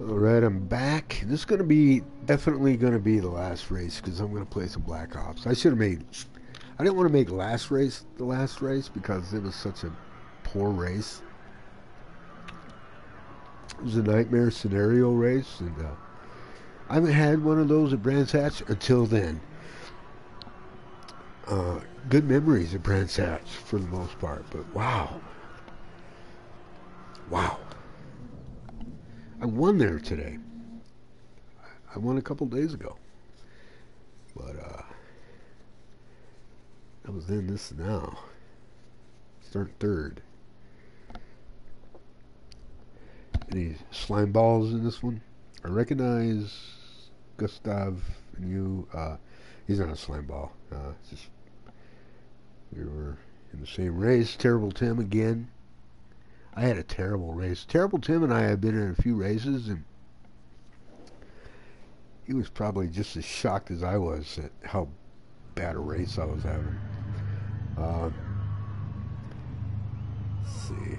All right, I'm back. This is going to be definitely going to be the last race because I'm going to play some Black Ops. I should have made. I didn't want to make last race the last race because it was such a poor race. It was a nightmare scenario race, and uh, I haven't had one of those at Brands Hatch until then. Uh, good memories at Brands Hatch for the most part, but wow. Wow. I won there today. I won a couple days ago. But, uh, I was in this now. Start third. Any slime balls in this one? I recognize Gustav and you. Uh, he's not a slime ball. Uh, just we were in the same race. Terrible Tim again. I had a terrible race. Terrible Tim and I have been in a few races, and he was probably just as shocked as I was at how bad a race I was having. Uh, see.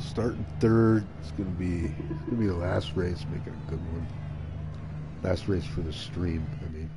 starting third, it's gonna be it's gonna be the last race, making a good one. Last race for the stream, I mean.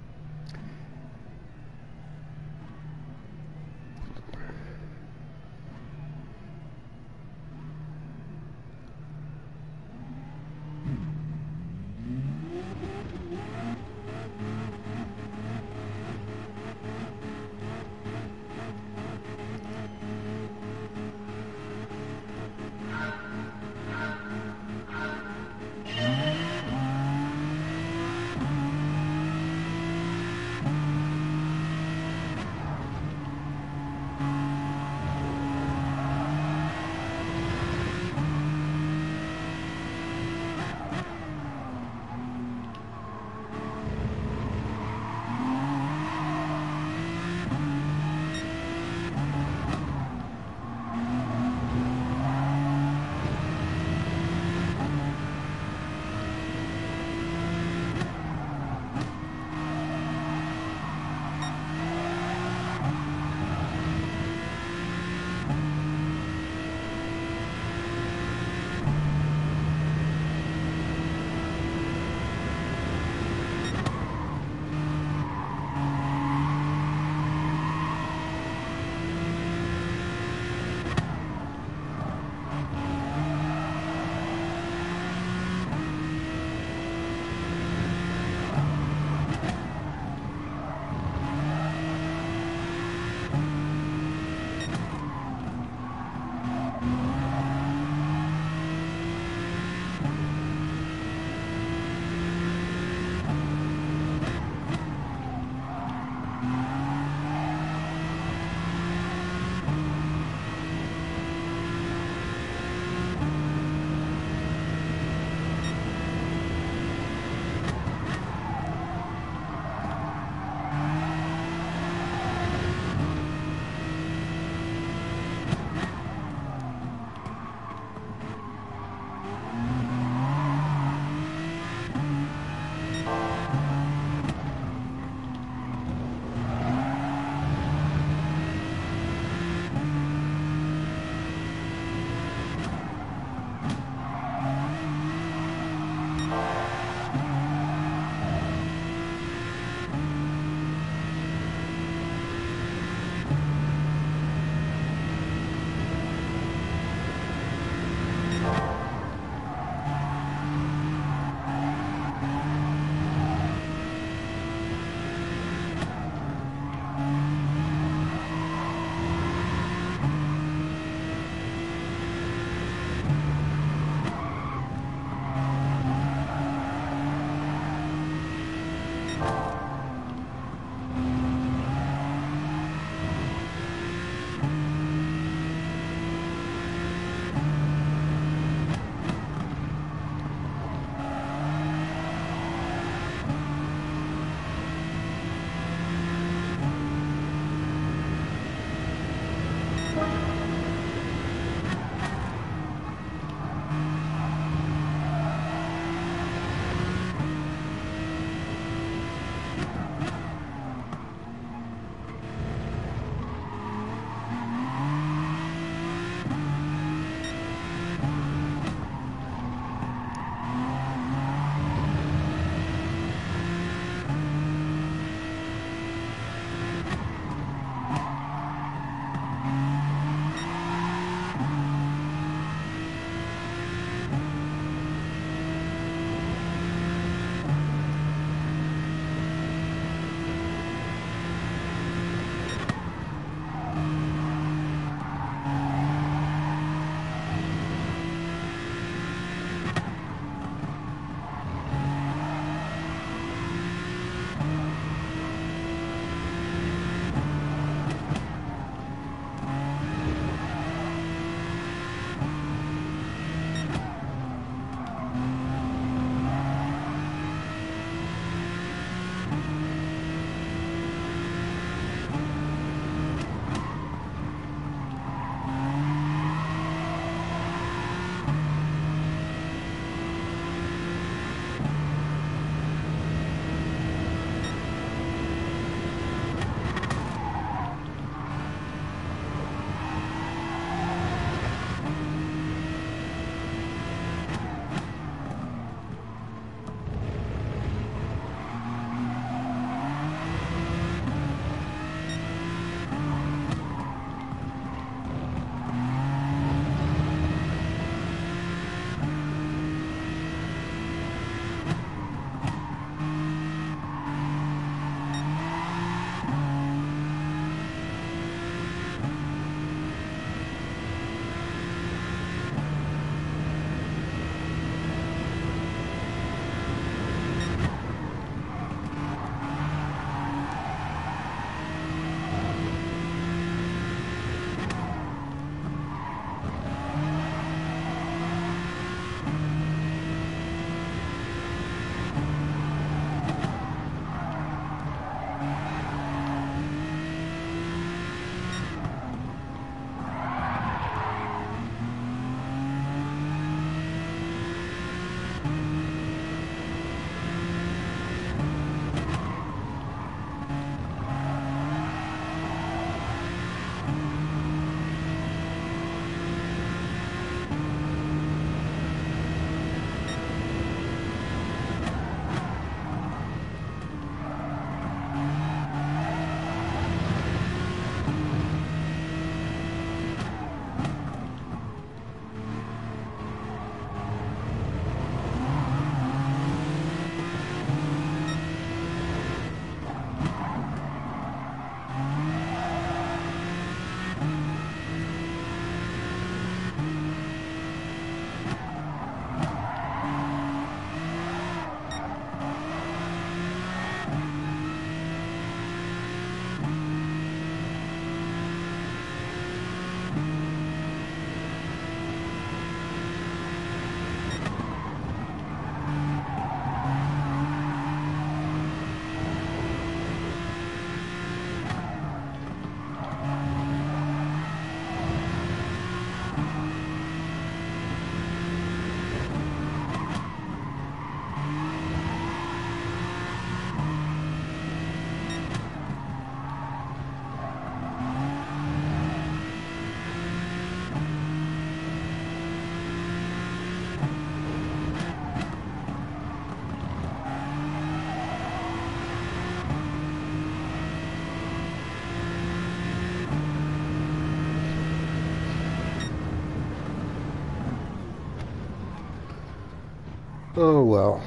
Oh well.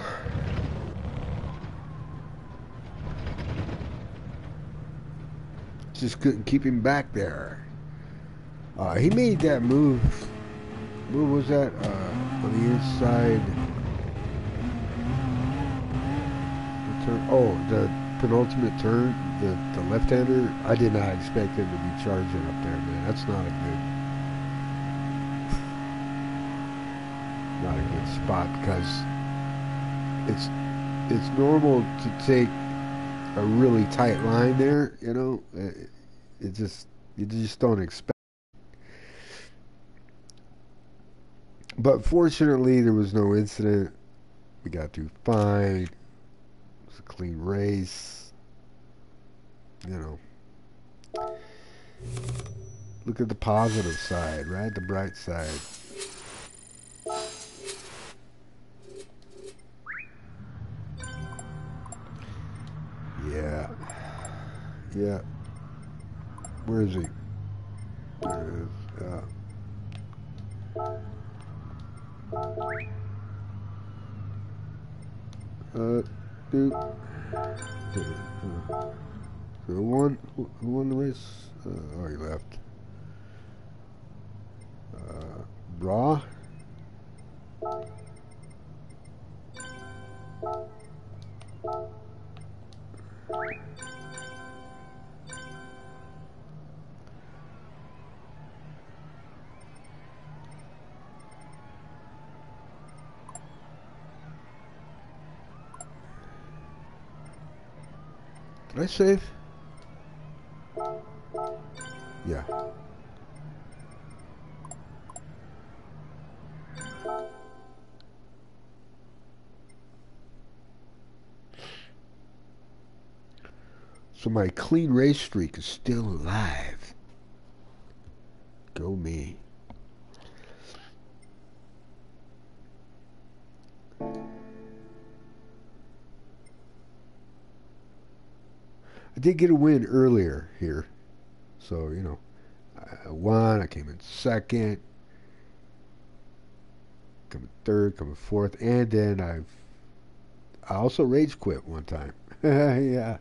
Just couldn't keep him back there. Uh, he made that move. What was that? Uh, on the inside. The turn. Oh, the penultimate turn. The the left-hander. I did not expect him to be charging up there, man. That's not a good. Not a good spot because it's it's normal to take a really tight line there. You know, it, it just you just don't expect. But fortunately, there was no incident. We got through fine. It was a clean race. You know. Look at the positive side, right? The bright side. Yeah. Yeah. Where is he? There is. Yeah. Uh, dude. Who won? Who won the race? Uh, oh, he left. Uh, Raw? Did I save? Yeah. So my clean race streak is still alive. Go me. I did get a win earlier here. So, you know, I won. I came in second. Coming third, coming fourth. And then I've. I also rage quit one time. yeah.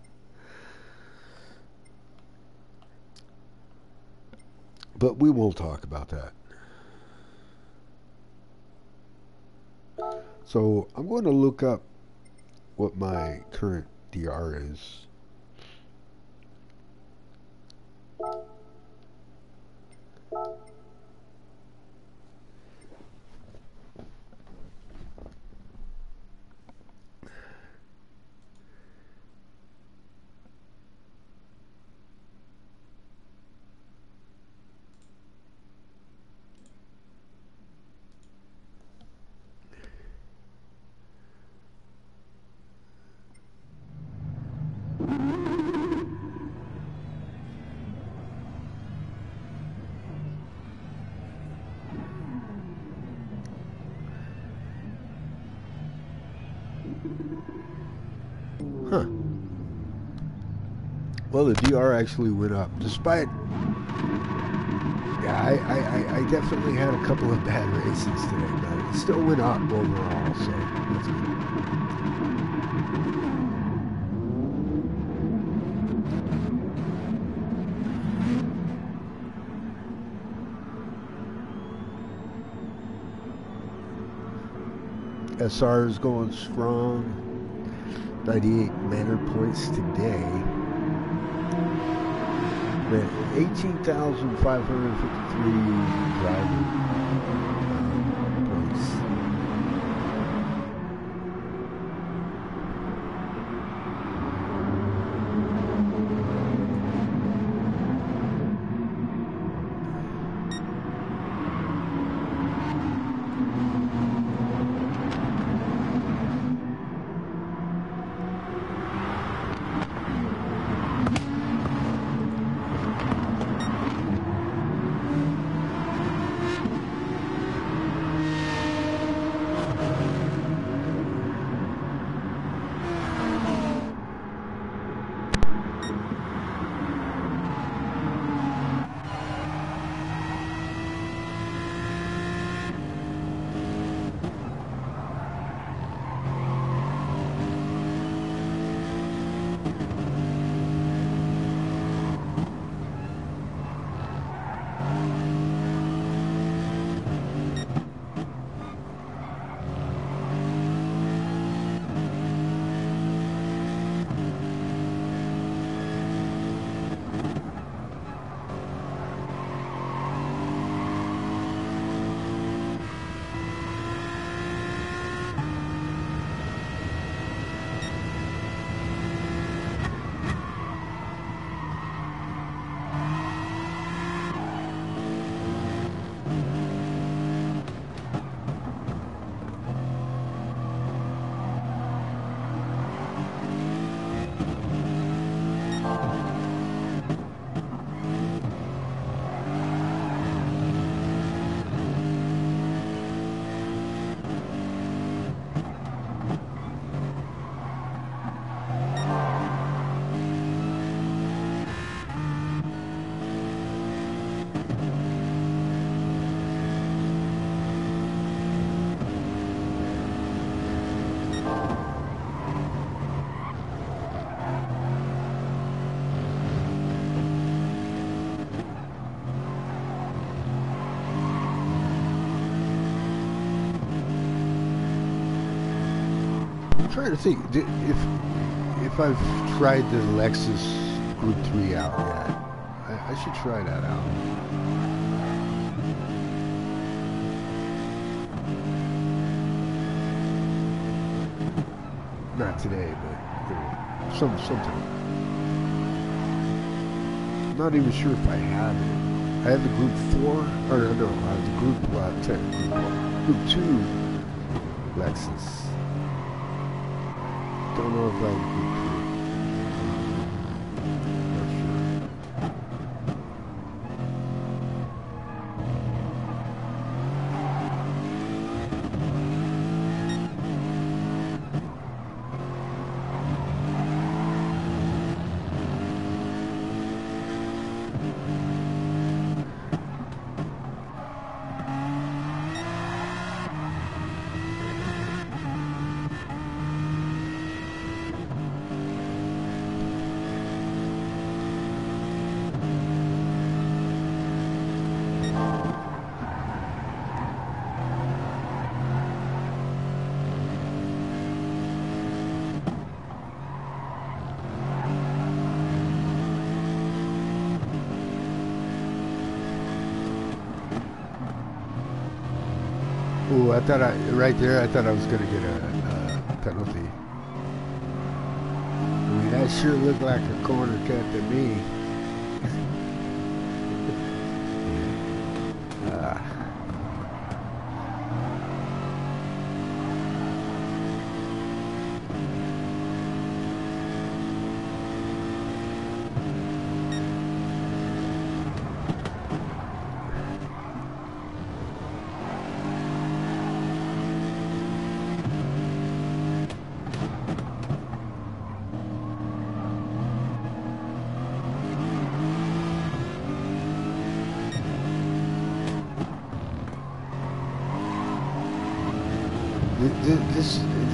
But we won't talk about that. So I'm going to look up what my current DR is. Well, the DR actually went up, despite. Yeah, I, I, I- definitely had a couple of bad races today, but it still went up overall, so that's good. SR is going strong. 98 manor points today. Man, 18,553 driver trying to think if if I've tried the Lexus Group Three out yet. I, I should try that out. Not today, but some sometime. I'm not even sure if I have it. I have the Group Four, or no, I have the Group uh, ten, Group, group Two Lexus. Don't know if I have Group Three. Not sure. Ooh, I thought I right there. I thought I was gonna get a, a penalty. I mean, that sure looked like a corner cut to me.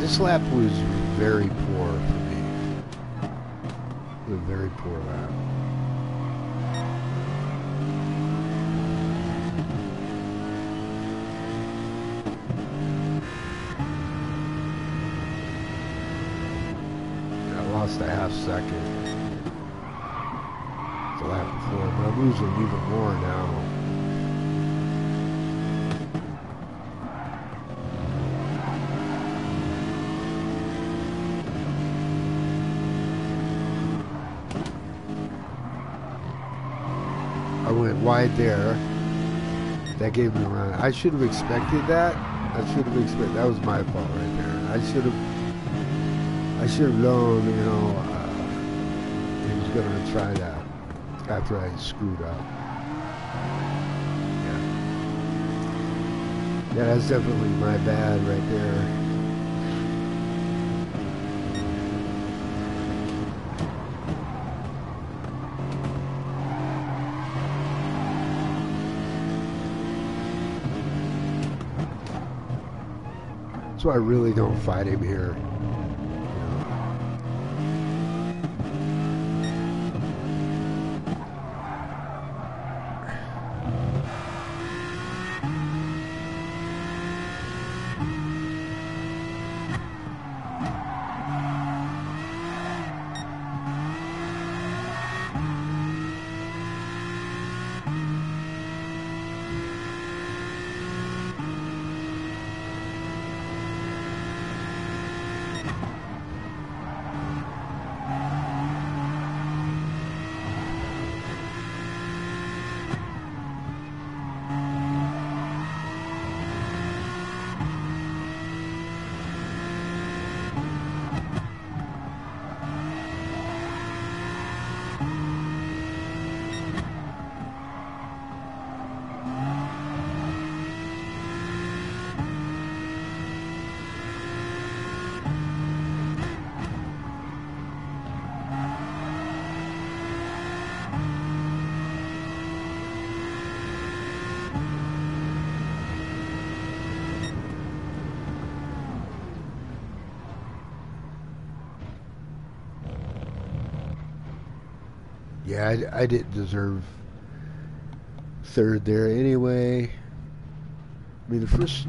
This lap was very poor for me. A very poor lap. I lost a half second. The lap before, but I'm losing even more now. Wide there. That gave me a run. I should have expected that. I should have expected. That was my fault right there. I should have. I should have known. You know, uh, he was to try that after I screwed up. Yeah. Yeah, that's definitely my bad right there. Why I really don't fight him here. You know. Yeah, I, I didn't deserve third there anyway. I mean, the first.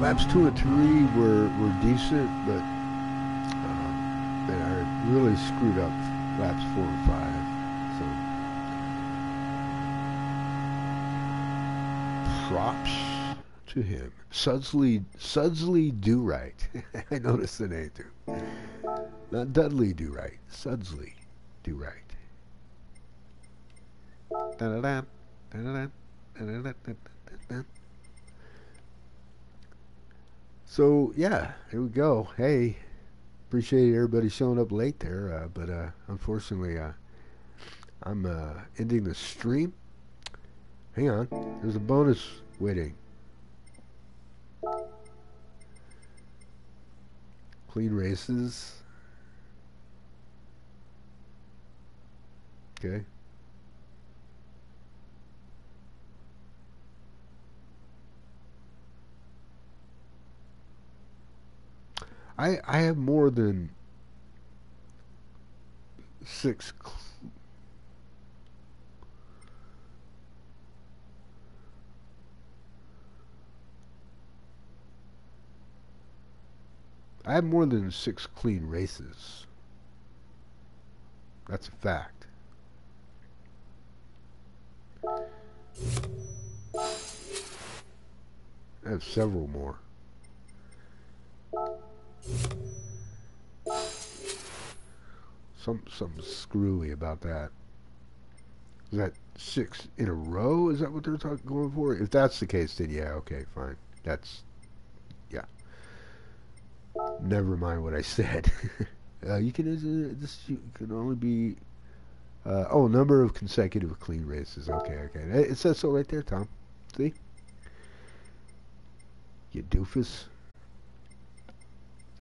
laps two and three were, were decent, but uh, man, I really screwed up laps four and five. So props to him. Sudsley Sudsley Do Right. I noticed the name too. Not Dudley Do Right. Sudsley Do Right. So yeah, here we go. Hey, appreciate everybody showing up late there, uh, but uh, unfortunately, uh, I'm uh, ending the stream. Hang on, there's a bonus waiting. Clean races. Okay. I I have more than six. I have more than six clean races. That's a fact. I have several more. Some something screwy about that. Is that six in a row? Is that what they're talking going for? If that's the case, then yeah, okay, fine. That's. Never mind what I said. uh, you can uh, this you can only be uh, oh number of consecutive clean races. Okay, okay. It says so right there, Tom. See? You doofus.